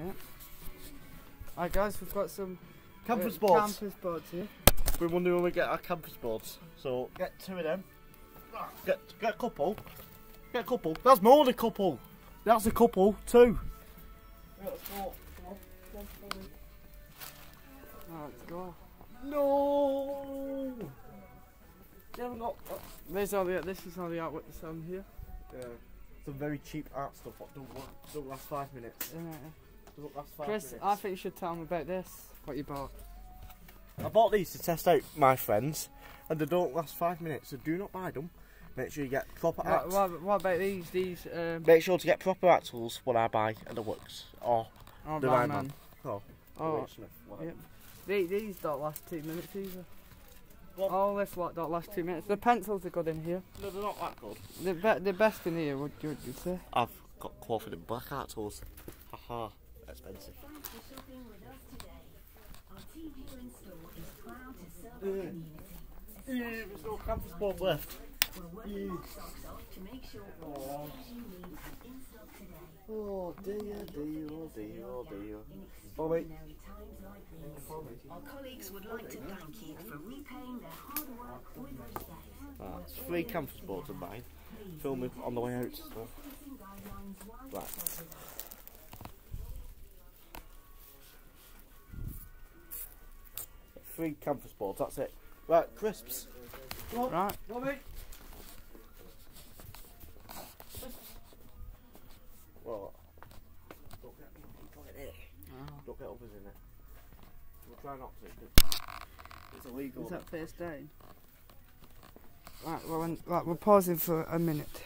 Yeah. Alright guys, we've got some Canvas uh, boards. canvas boards here. We wonder when we get our canvas boards. So get two of them. Get get a couple. Get a couple. That's more than a couple. That's a couple. Two. Oh, let's go. No. You haven't got. There's all the, this is all the artwork that's on here. Yeah. Some very cheap art stuff don't, don't last five minutes. Uh, five Chris. I think you should tell them about this, what you bought. I bought these to test out my friends, and they don't last five minutes. So do not buy them. Make sure you get proper What, what, what about these? These, um, Make sure to get proper actuals when I buy and the works. Or oh, the Ryan Man. oh, Oh, Smith, yep. The- These don't last two minutes either. What? All this lot don't last two minutes. The pencils are good in here. No, they're not that good. The, be- the best in here, would you, would you say? I've got clothing in black art tools. Haha, expensive. Thanks for shopping with us today. Our team in store is proud to serve our community. Yeah, there's no canvas board left. We're working our socks off to make sure all the you need are in stock today. Oh dear, dear, oh dear, oh dear. In Oh, wait. extraordinary times like these, our colleagues would like to thank you for repaying their hard work with respect. Ah, it's three canvas boards of mine. Filming on the way out. So. Distancing guidelines while you Right. Three canvas boards, that's it. Right, crisps. Come on, Right. Robbie. What? Don't get, don't get it. Oh. Don't get others in it. We'll try not to. 'cause It's illegal. Is that face down? Right, well, right, we're pausing for a minute.